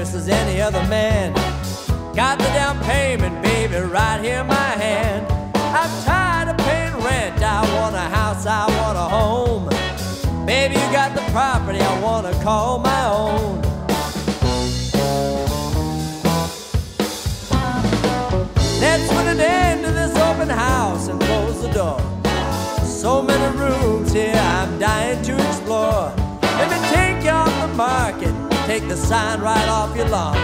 interest as any other man. Got the down payment, baby, right here in my hand. I'm tired of paying rent. I want a house, I want a home. Baby, you got the property I want to call my own. Let's put an end to this open house and close the door. So many rooms here I'm dying to explore. Take the sign right off your lawn.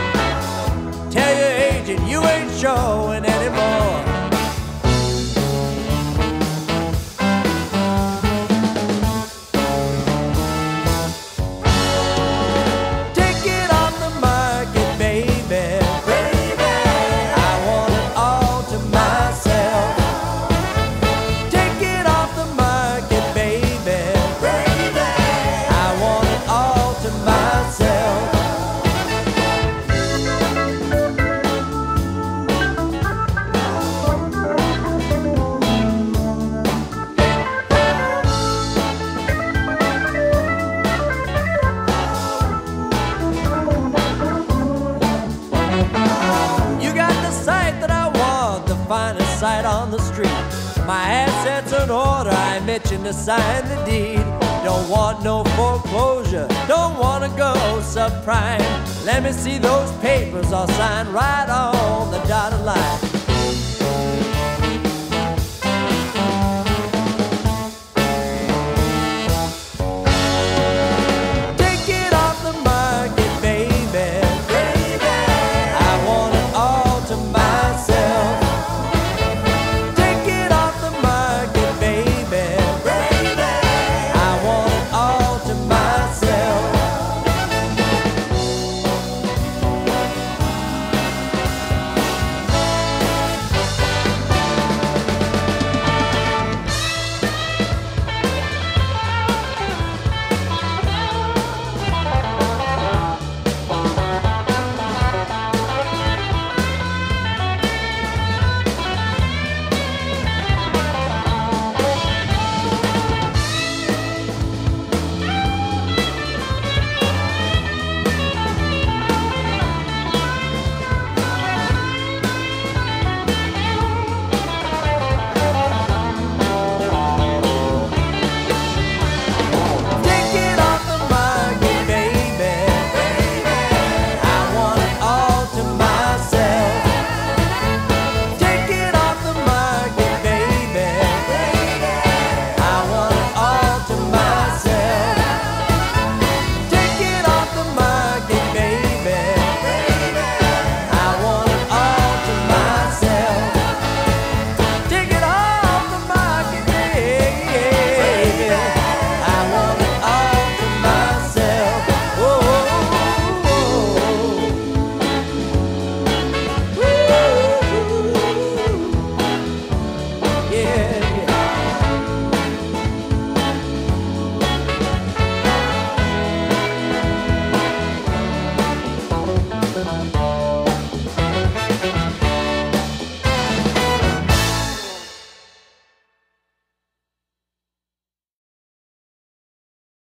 Tell your agent you ain't showing anymore. Finest site on the street. My assets in order, I mentioned to sign the deed. Don't want no foreclosure, don't want to go subprime. Let me see those papers, I'll sign right on.